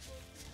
for me.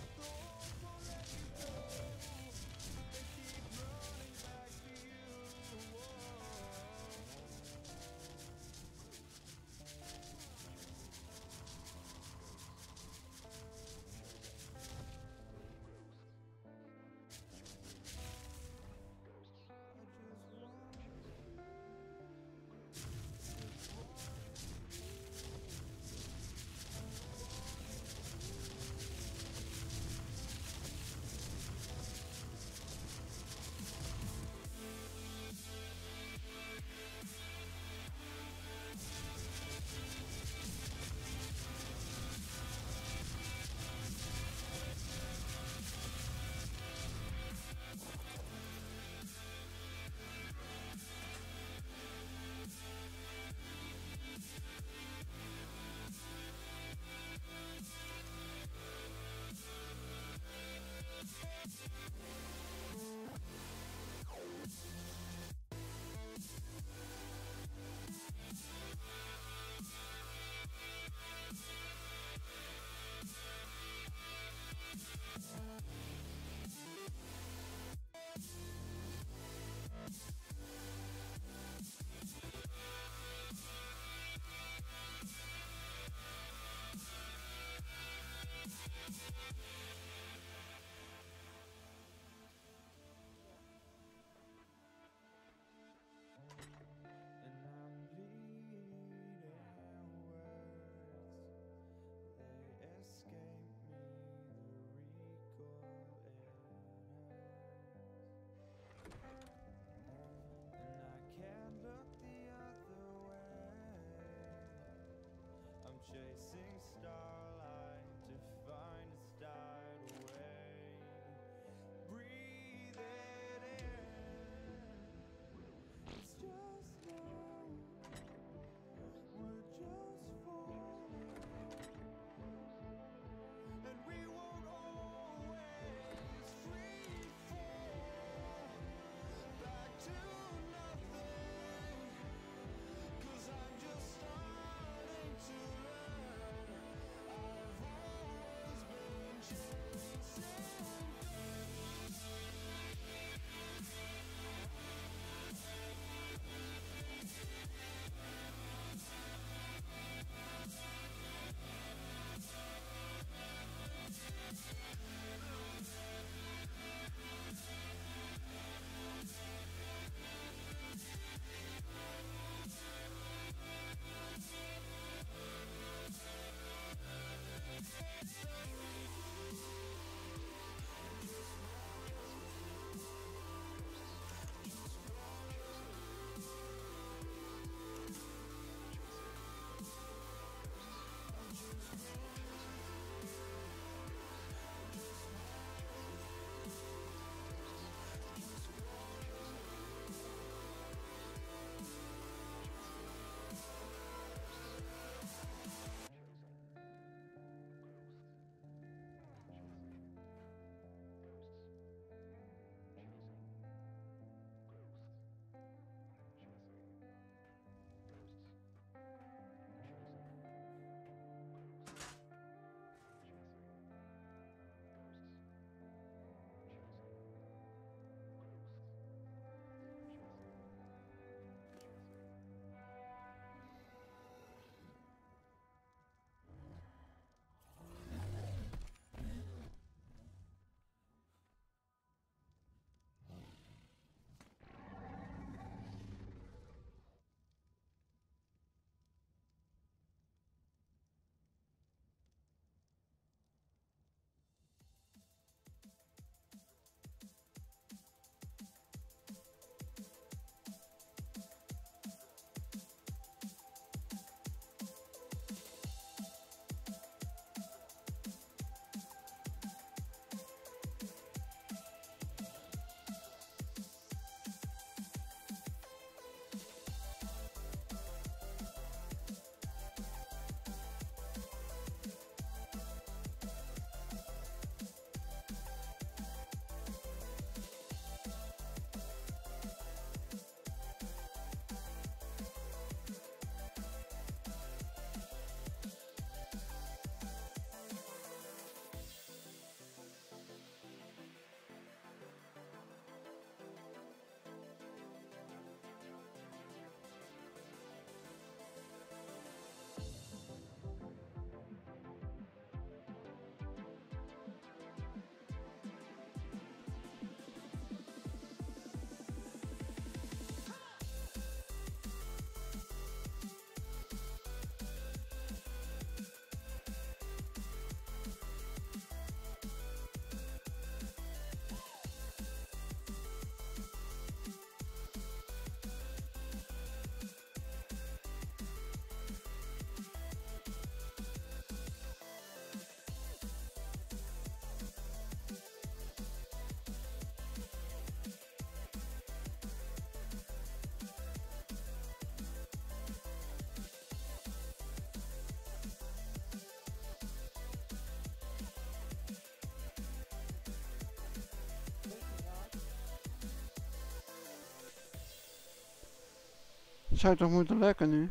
Zou toch moeten lukken nu?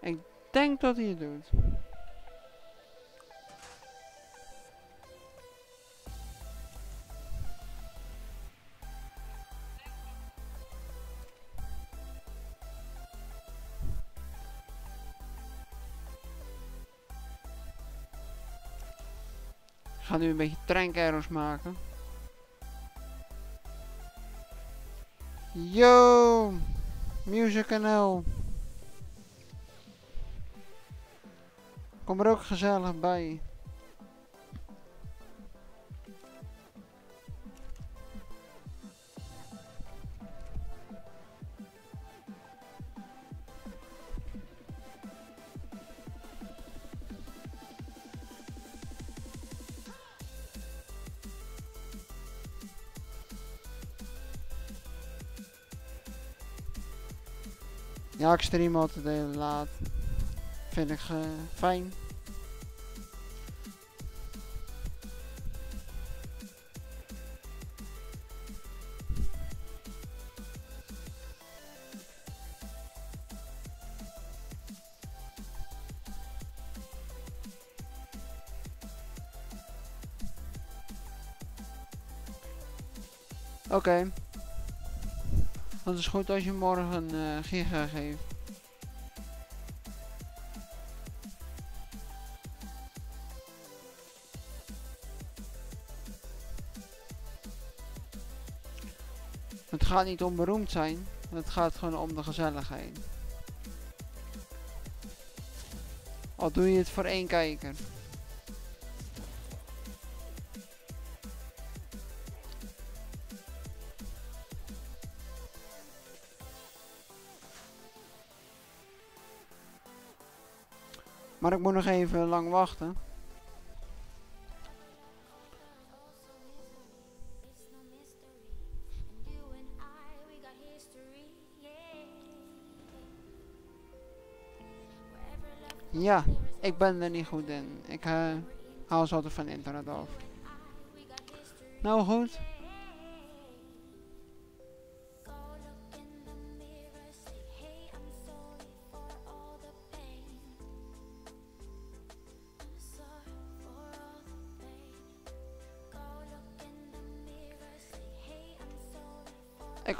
Ik denk dat hij het doet. Ga nu een beetje treinkerros maken. Yo! Music NL. Kom er ook gezellig bij. Ja, ik stream altijd heel laat. Vind ik eh, fijn. Oké. Dat is goed als je morgen eh giga geeft. Het gaat niet om beroemd zijn, het gaat gewoon om de gezelligheid. Al doe je het voor één kijker. Maar ik moet nog even lang wachten. Ja, ik ben er niet goed in. Ik haal ze altijd van internet af. Nou goed.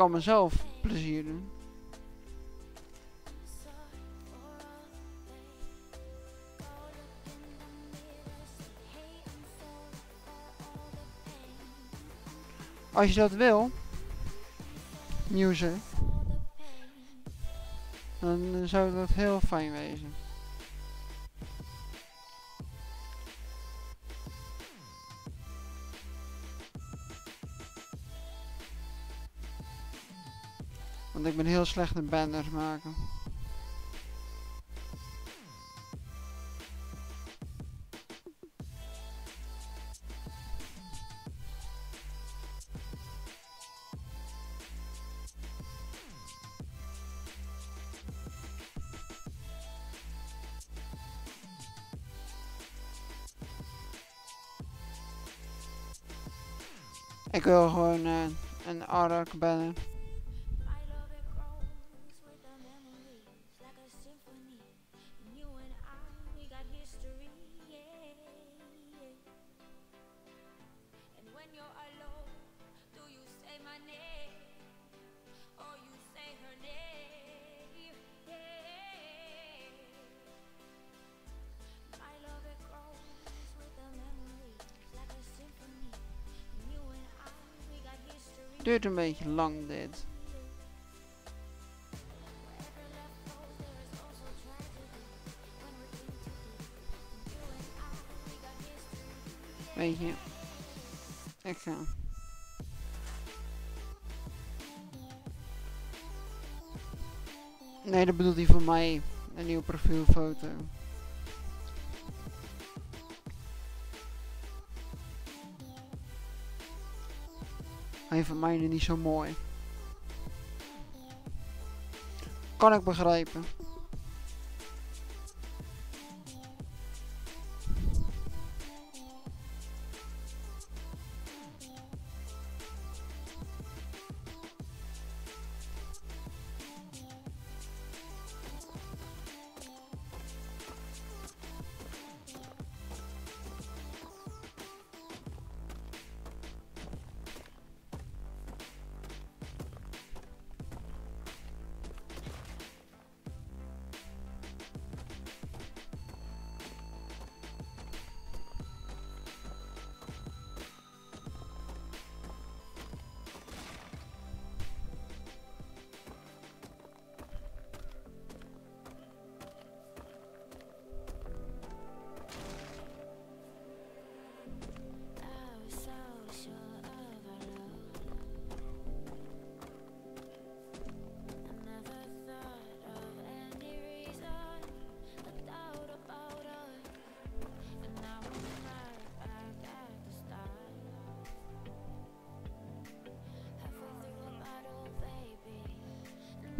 Kan mezelf plezier doen. Als je dat wil, music, dan zou dat heel fijn wezen. Want ik ben heel slecht in banners maken. Ik wil gewoon uh, een ARC banner. Duurt een beetje lang dit. Weet je, ik ga. Nee, dat bedoelt hij voor mij. Een nieuwe profielfoto. Hij van mij niet zo mooi. Kan ik begrijpen.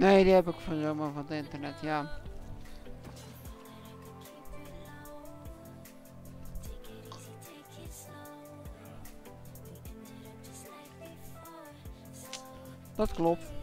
Nee, die heb ik van zomaar van het internet, ja. Dat klopt.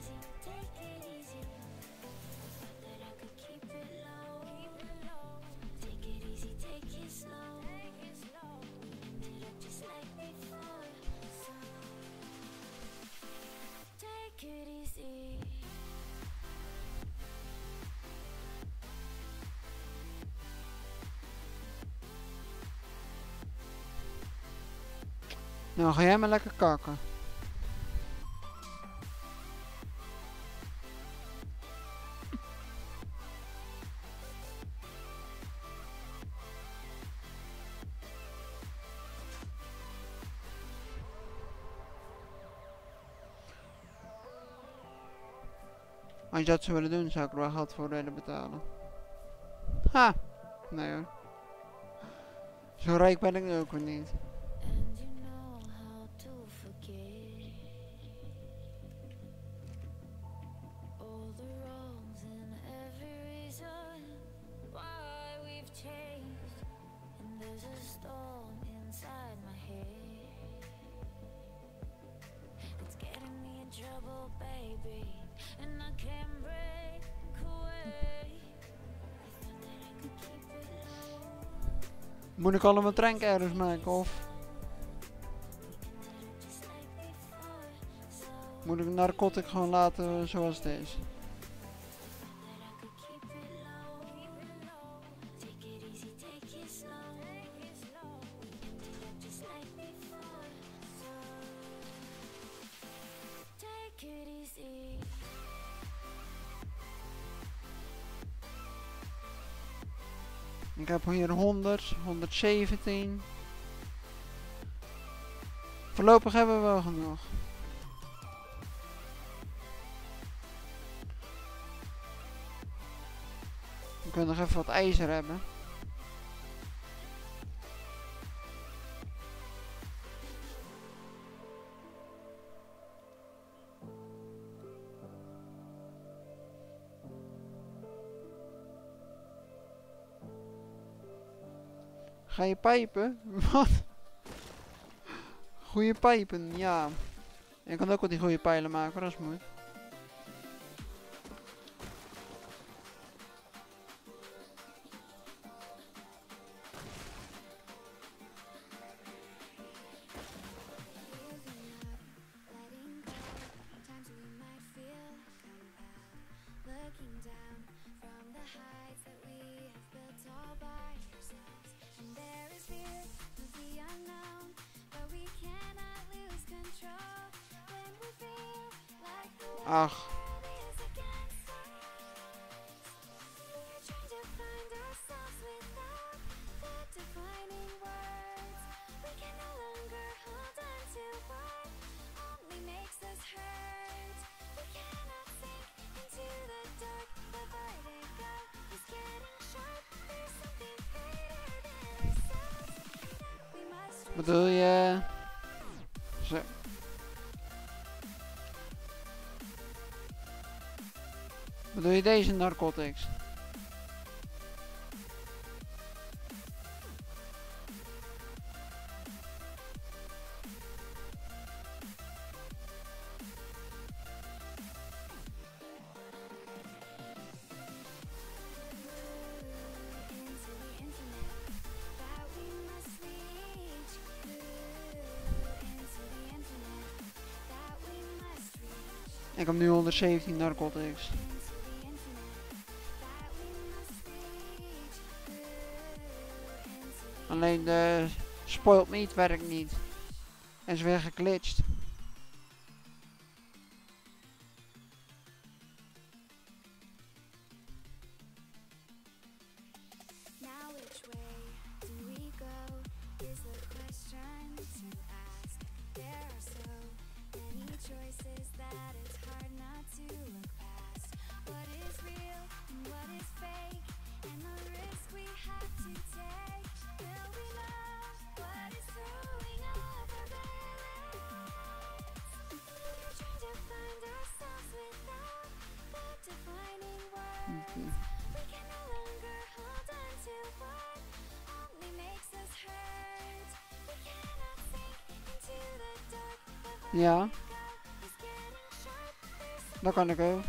ga jij maar lekker kakken. Als je dat zou willen doen, zou ik er wel geld voor willen betalen. Ha! Nee hoor. Zo rijk ben ik nu ook weer niet. Moet ik allemaal ergens maken of? Moet ik narcotic gewoon laten zoals deze? hier 100, 117. Voorlopig hebben we wel genoeg. We kunnen nog even wat ijzer hebben. Ga je pijpen? Wat? Goeie pijpen, ja. Je ik kan ook wat die goede pijlen maken, dat is moeite. Ach. je deze narcotics? Ik heb nu 117 narcotics. de spoilt meat werkt niet. En is weer geglitcht. Ja, dat kan ik ook.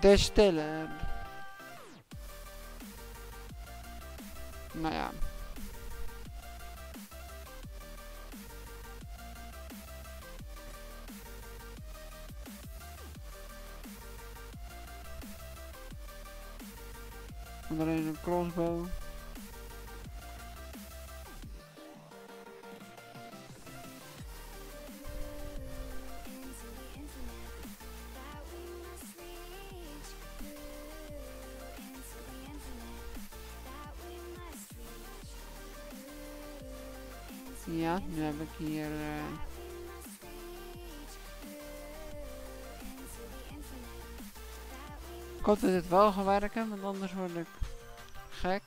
Des stiller. Nou ja. Dan een crossbow. That we ik hoop dit wel gaat werken, want anders word ik gek.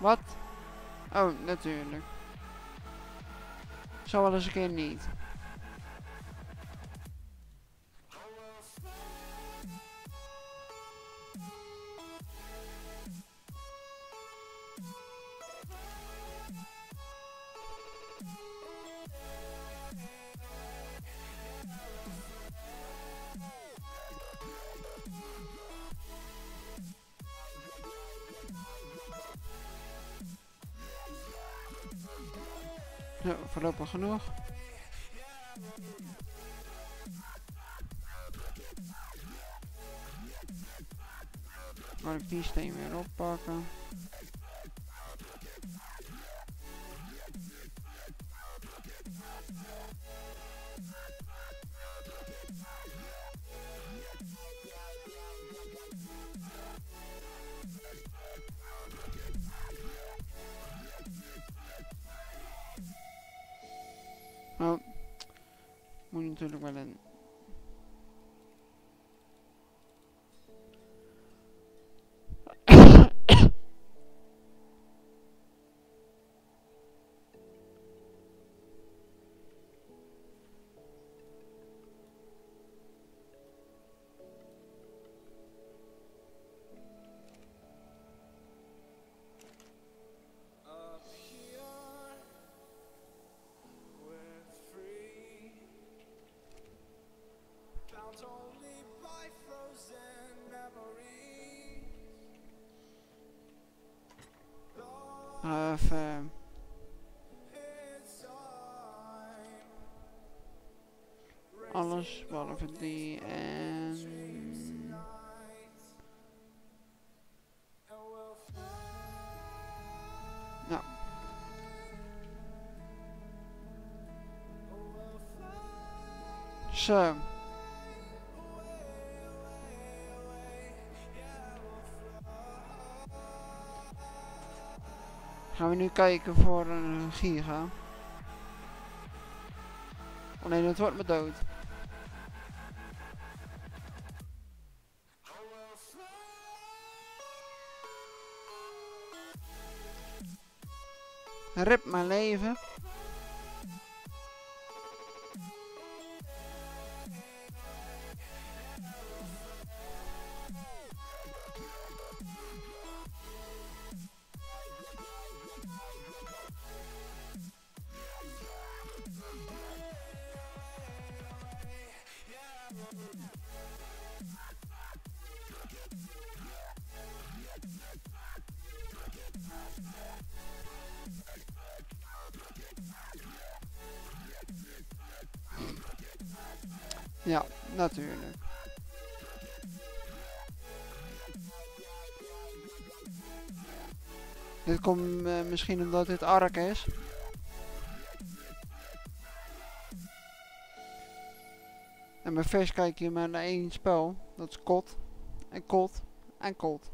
Wat? Oh, natuurlijk. Zo wel eens een keer niet. Zo, voorlopig genoeg. Kan ik die steen weer oppakken. Alles behalve die en... Nou, zo. Gaan we nu kijken voor een giga. Alleen het wordt me dood. Rip mijn leven. Misschien omdat dit Ark is. En bij Vers kijk je maar naar één spel. Dat is kot. En kot. En kot.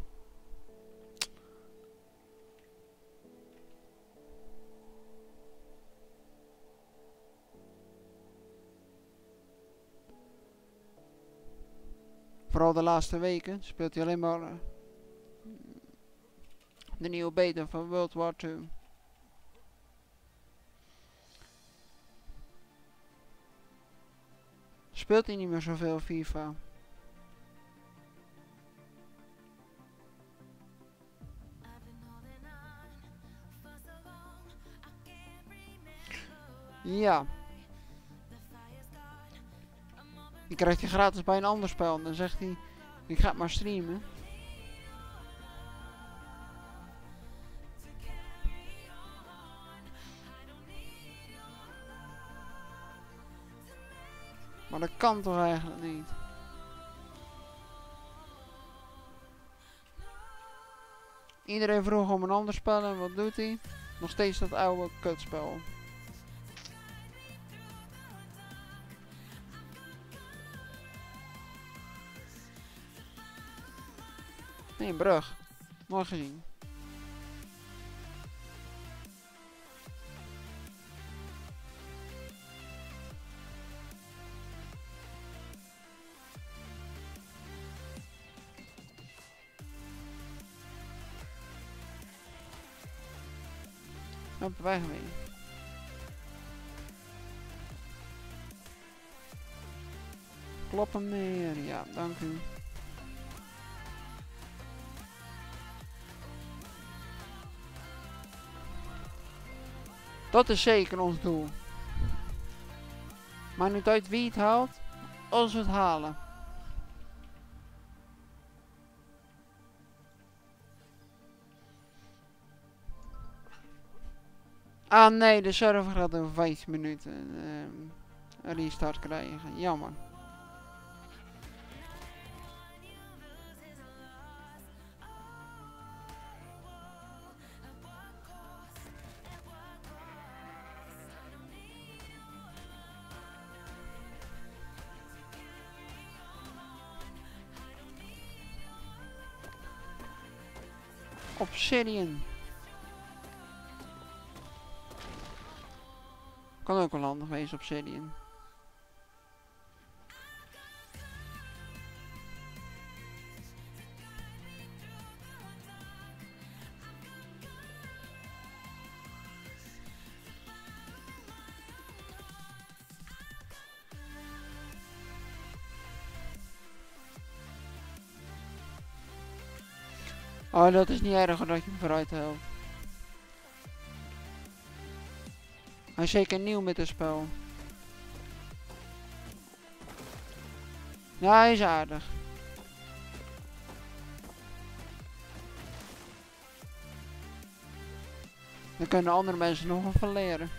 Vooral de laatste weken speelt hij alleen maar eh, de nieuwe beta van World War II. Speelt hij niet meer zoveel FIFA? Ja, die krijgt hij gratis bij een ander spel. Dan zegt hij, ik ga het maar streamen. Maar dat kan toch eigenlijk niet? Iedereen vroeg om een ander spel en wat doet hij? Nog steeds dat oude kutspel. Nee, brug. Mooi gezien. Op weg mee. Kloppen meer, ja, dank u. Dat is zeker ons doel. Maar niet uit wie het haalt, als het halen. Ah nee, de server gaat over 5 minuten ehm, een restart krijgen. Jammer. Obsidian. Kan ook wel handig wezen, Obsidian. Oh, dat is niet erg dat je hem vooruit helpt. Hij is zeker nieuw met het spel. Ja, hij is aardig. Dan kunnen andere mensen nog wel van leren.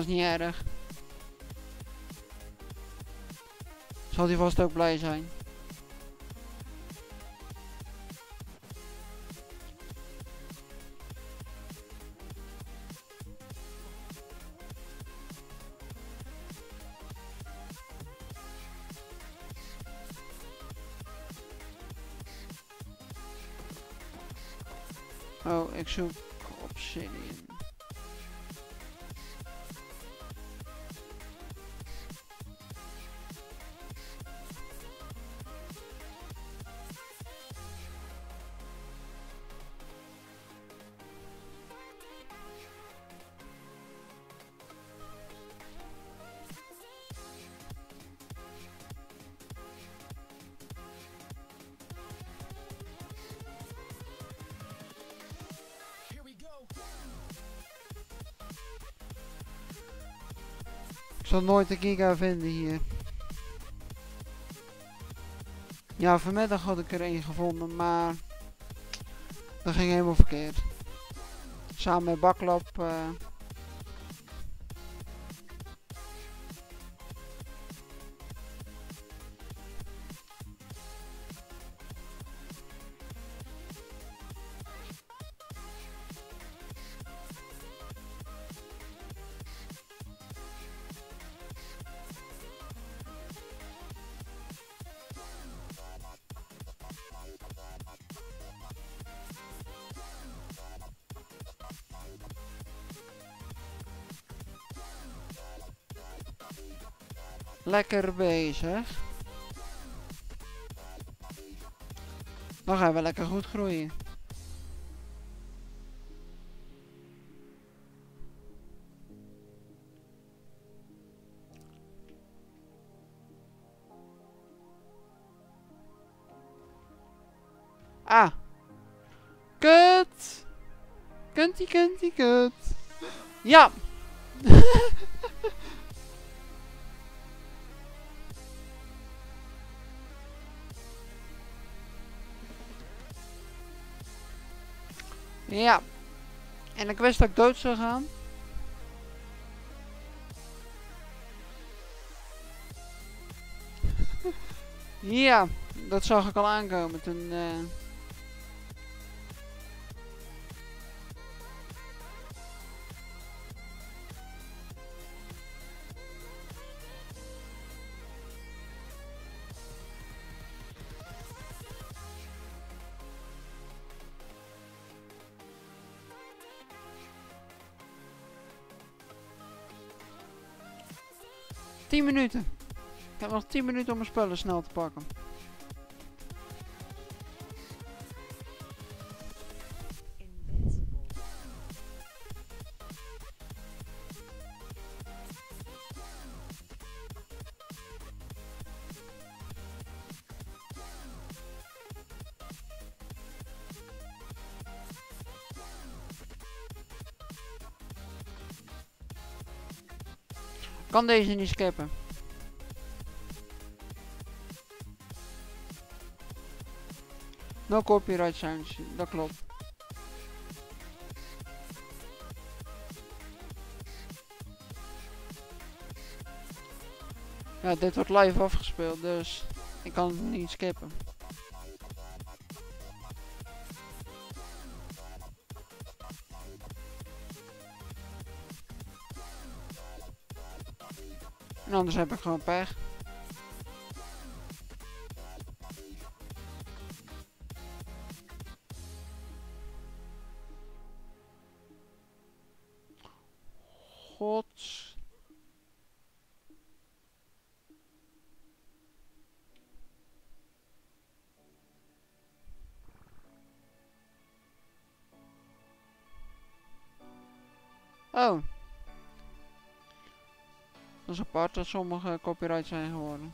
Is niet erg. Zal hij vast ook blij zijn. Oh, ik zoek Obsidian. Zal nooit een giga vinden hier. Ja, vanmiddag had ik er één gevonden, maar dat ging helemaal verkeerd. Samen met baklap. eh, lekker bezig. Dan gaan we lekker goed groeien. Ah. Kut. Kuntie, kuntie, kut. Ja. Ja. En ik wist dat ik dood zou gaan. ja, dat zag ik al aankomen toen... eh, minuten. Ik heb nog 10 minuten om mijn spullen snel te pakken. Kan deze niet skippen. No copyright sounds, dat klopt. Ja, dit wordt live afgespeeld, dus ik kan het niet skippen. En anders heb ik gewoon pech. Apart dat sommige copyright zijn geworden.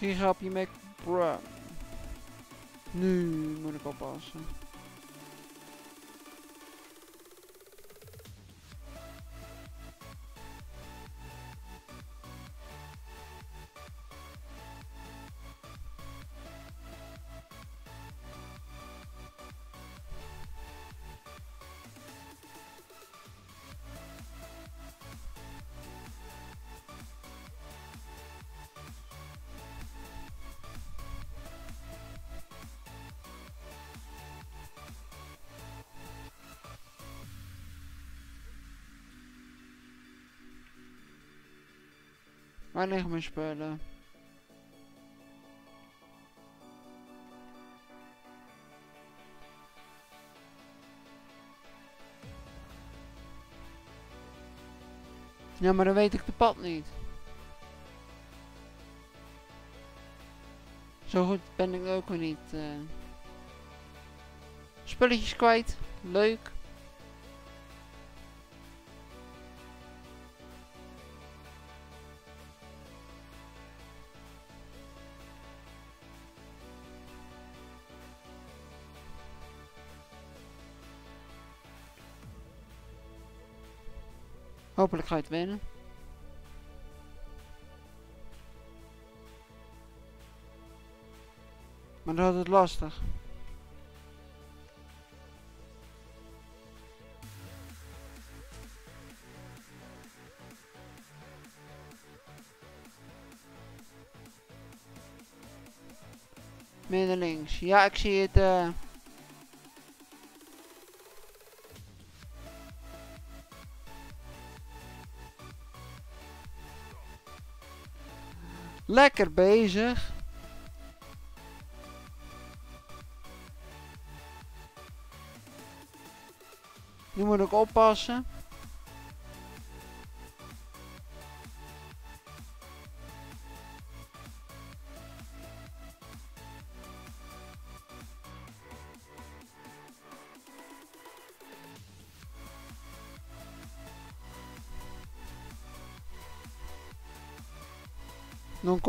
Geen grapje met bruh. Nu moet ik oppassen. Waar liggen mijn spullen? Ja, maar dan weet ik de pad niet. Zo goed ben ik ook weer niet. Eh. Spulletjes kwijt. Leuk. Hopelijk ga je het winnen. Maar dat is het lastig. Midden links. Ja, ik zie het. eh. Lekker bezig. Nu moet ik oppassen.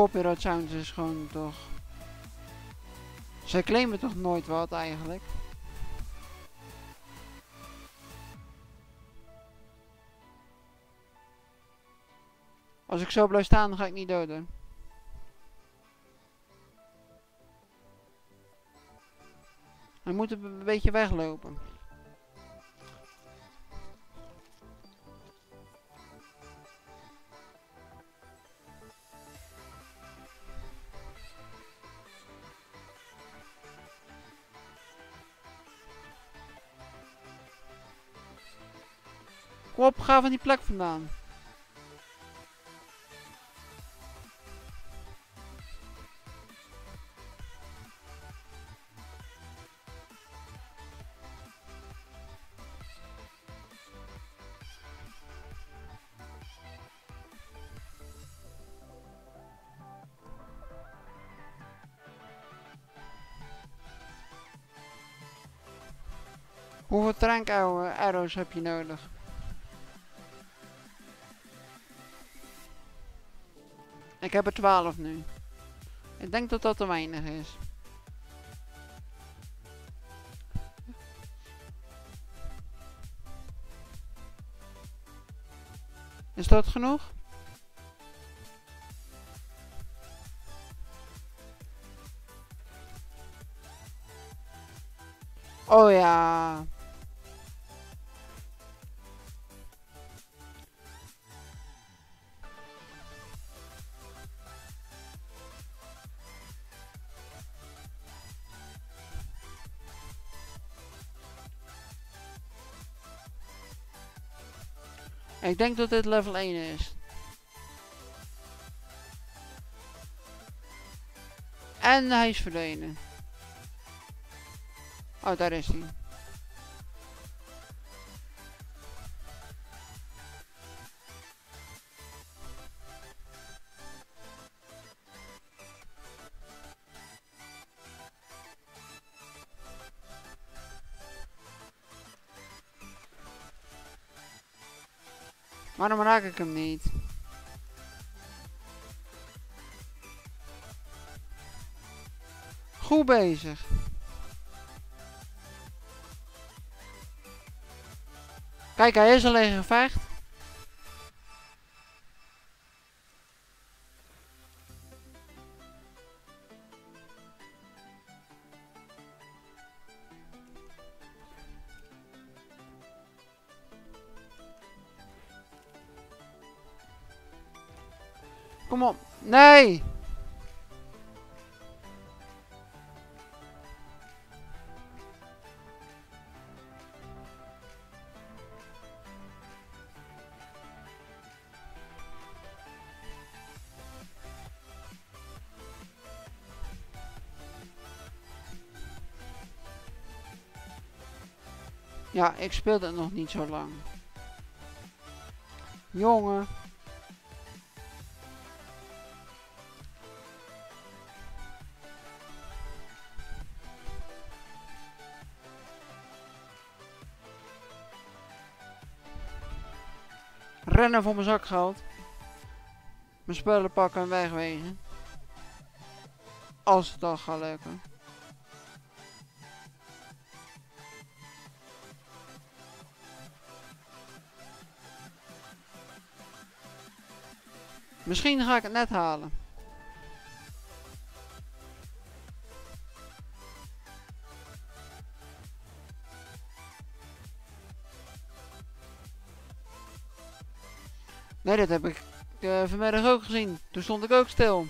Non-copyright sounds is gewoon toch... Zij claimen toch nooit wat eigenlijk? Als ik zo blijf staan, dan ga ik niet doden. Hij moet een beetje weglopen. Kom op, ga van die plek vandaan. Hoeveel trank arrows heb je nodig? Ik heb er 12 nu. Ik denk dat dat te weinig is. Is dat genoeg? Oh ja. Ik denk dat dit level 1 is. En hij is verdwenen. Oh, daar is hij. Raak ik hem niet? Goed bezig. Kijk, hij is al gevecht. Nee! Ja, ik speel het nog niet zo lang. Jongen. Rennen voor mijn zakgeld. Mijn spullen pakken en wegwezen. Als het al gaat lukken. Misschien ga ik het net halen. Nee, dat heb ik eh, vanmiddag ook gezien. Toen stond ik ook stil.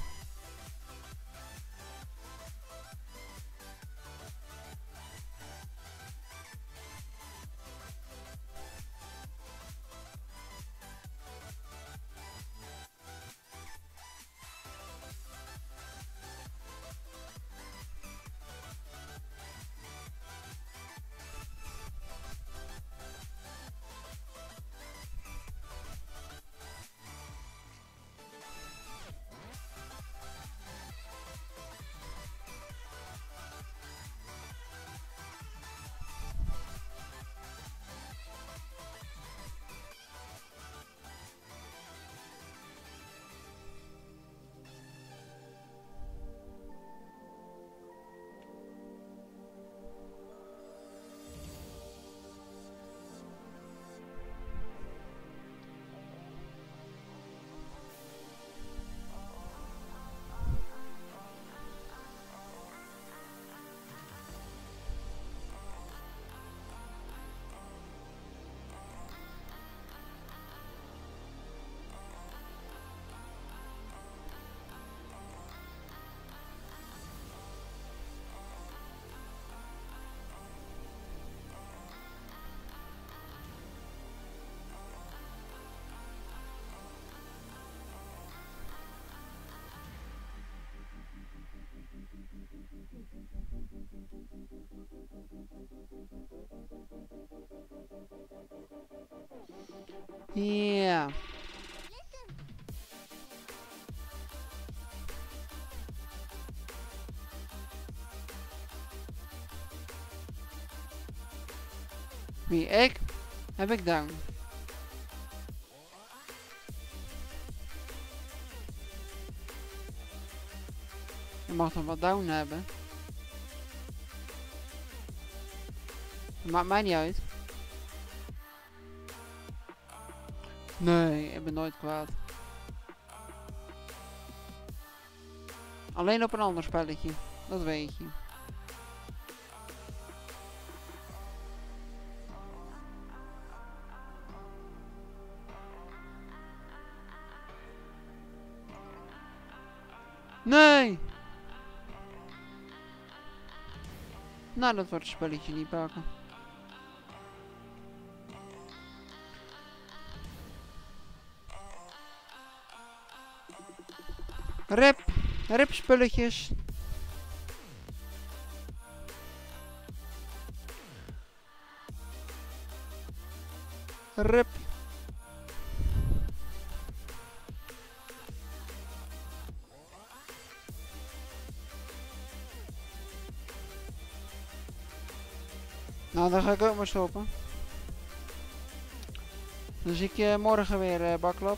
Ja. Wie ik? Heb ik down. Je mag dan wat down hebben. Maakt mij niet uit. Nee, ik ben nooit kwaad. Alleen op een ander spelletje, dat weet je. Nee! Nou, dat wordt het spelletje niet pakken. Rip spulletjes. Rip. Nou, dan ga ik ook maar stoppen. Dan zie ik je morgen weer, eh, baklap.